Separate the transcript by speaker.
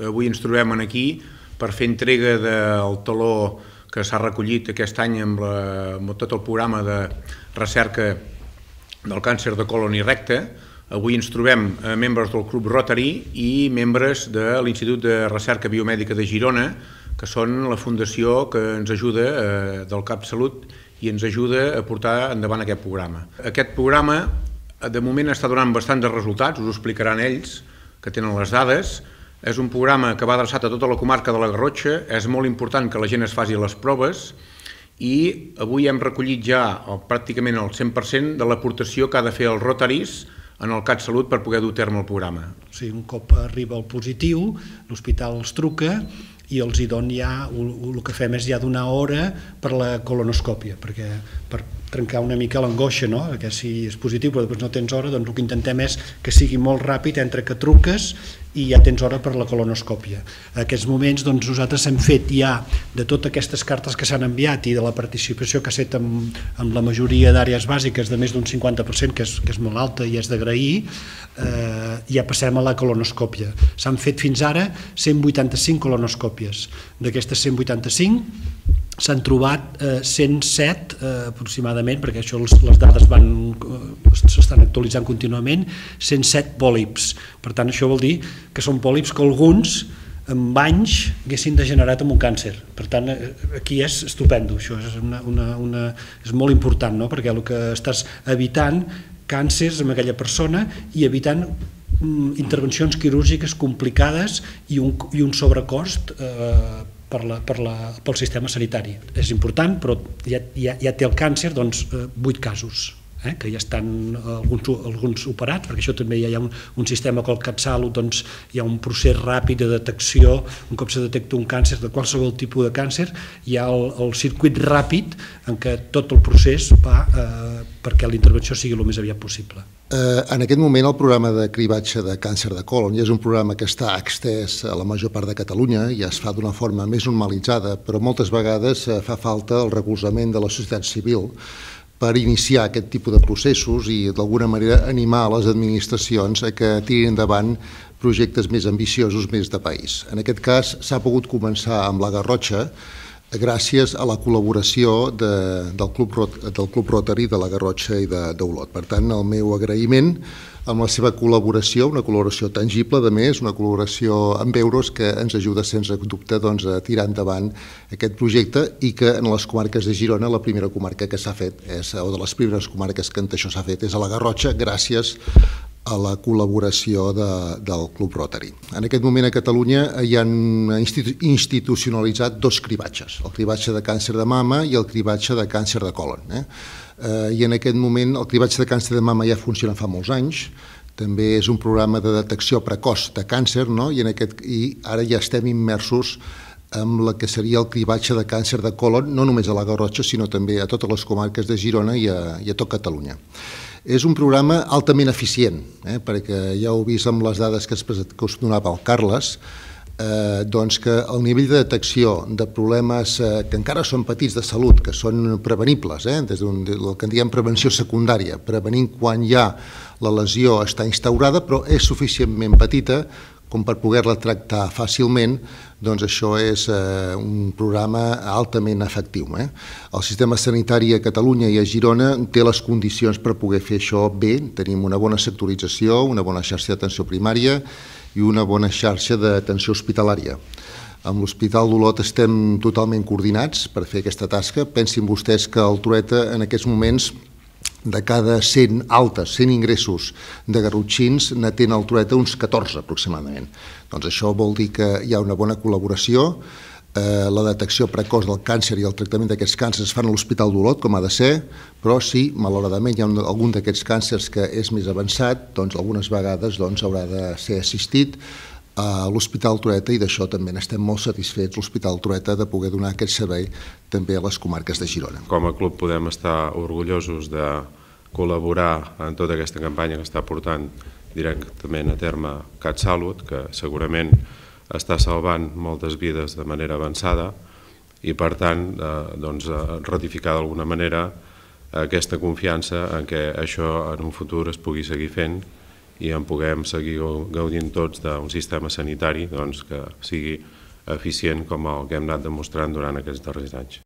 Speaker 1: Avui ens trobem aquí per fer entrega del taló que s'ha recollit aquest any amb, la, amb tot el programa de recerca del càncer de colon i recte. Avui ens trobem eh, membres del Club Rotary i membres de l'Institut de Recerca Biomèdica de Girona, que són la fundació que ens ajuda eh, del CAP Salut i ens ajuda a portar endavant aquest programa. Aquest programa de moment està donant bastants resultats, us ho explicaran ells, que tenen les dades, és un programa que va adreçat a tota la comarca de la Garrotxa, és molt important que la gent es faci les proves i avui hem recollit ja el, pràcticament el 100% de l'aportació que ha de fer el Rotaris en el CAT Salut per poder dur terme el programa.
Speaker 2: O sigui, un cop arriba el positiu, l'hospital els truca i els hi don ja, el que fem és ja donar hora per la colonoscòpia, perquè per trencar una mica l'angoixa, no? que si és positiu però després no tens hora, doncs el que intentem és que sigui molt ràpid entre que truques i ja tens hora per la colonoscòpia. En aquests moments doncs, nosaltres hem fet ja de totes aquestes cartes que s'han enviat i de la participació que ha fet amb, amb la majoria d'àrees bàsiques de més d'un 50%, que és, que és molt alta i és d'agrair, eh, ja passem a la colonoscòpia. S'han fet fins ara 185 colonoscòpies. D'aquestes 185 s'han trobat eh, 107 eh, aproximadament, perquè això les, les dades van eh, s'estan actualitzant contínuament, 107 pòlips. Per tant, això vol dir que són pòlips que alguns amb anys haguessin degenerat amb un càncer. Per tant, eh, aquí és estupendo, això és, una, una, una, és molt important, no? perquè el que estàs evitant càncers en aquella persona i evitant mm, intervencions quirúrgiques complicades i un, i un sobrecost eh, per la, per la, pel sistema sanitari. És important, però ja, ja, ja té el càncer doncs, 8 casos eh, que ja estan alguns, alguns operats, perquè això també hi ha un, un sistema com el CatSalut, doncs hi ha un procés ràpid de detecció, un cop se detecta un càncer de qualsevol tipus de càncer, hi ha el, el circuit ràpid en què tot el procés va eh, perquè la intervenció sigui el més aviat possible.
Speaker 3: Eh, en aquest moment el programa de cribatge de càncer de colon ja és un programa que està extès a la major part de Catalunya i es fa d'una forma més normalitzada, però moltes vegades eh, fa falta el recolzament de la societat civil per iniciar aquest tipus de processos i d'alguna manera animar les administracions a que tirin endavant projectes més ambiciosos, més de país. En aquest cas s'ha pogut començar amb la Garrotxa gràcies a la col·laboració de, del, Club, del Club Rotary de la Garrotxa i d'Olot. Per tant, el meu agraïment amb la seva col·laboració, una col·laboració tangible, de més, una col·laboració amb euros que ens ajuda, sense dubte, doncs, a tirar endavant aquest projecte i que en les comarques de Girona, la primera comarca que s'ha fet, és, o de les primeres comarques que això s'ha fet, és a la Garrotxa, gràcies a la col·laboració de, del Club Rotary. En aquest moment a Catalunya hi han institu institucionalitzat dos cribatges, el cribatge de càncer de mama i el cribatge de càncer de colon. Eh? eh, i en aquest moment el cribatge de càncer de mama ja funciona fa molts anys, també és un programa de detecció precoç de càncer, no? I, en aquest, i ara ja estem immersos amb la que seria el cribatge de càncer de colon, no només a la Garrotxa, sinó també a totes les comarques de Girona i a, i a tot Catalunya. És un programa altament eficient, eh? perquè ja heu vist amb les dades que, es, que us donava el Carles, eh, doncs que el nivell de detecció de problemes eh, que encara són petits de salut, que són prevenibles, eh, des del que en diem prevenció secundària, prevenint quan ja la lesió està instaurada, però és suficientment petita com per poder-la tractar fàcilment, doncs això és eh, un programa altament efectiu. Eh? El sistema sanitari a Catalunya i a Girona té les condicions per poder fer això bé, tenim una bona sectorització, una bona xarxa d'atenció primària, i una bona xarxa d'atenció hospitalària. Amb l'Hospital d'Olot estem totalment coordinats per fer aquesta tasca. Pensin vostès que el Trueta en aquests moments de cada 100 altes, 100 ingressos de garrotxins, n'atén el Trueta uns 14 aproximadament. Doncs això vol dir que hi ha una bona col·laboració, eh, la detecció precoç del càncer i el tractament d'aquests càncers es fan a l'Hospital d'Olot, com ha de ser, però sí, malauradament, hi ha un, algun d'aquests càncers que és més avançat, doncs algunes vegades doncs, haurà de ser assistit a l'Hospital Trueta i d'això també n'estem molt satisfets, l'Hospital Trueta, de poder donar aquest servei també a les comarques de Girona.
Speaker 4: Com a club podem estar orgullosos de col·laborar en tota aquesta campanya que està portant directament a terme CatSalut, que segurament està salvant moltes vides de manera avançada i per tant eh, doncs, eh, ratificar d'alguna manera aquesta confiança en què això en un futur es pugui seguir fent i en puguem seguir gaudint tots d'un sistema sanitari doncs, que sigui eficient com el que hem anat demostrant durant aquests darrers anys.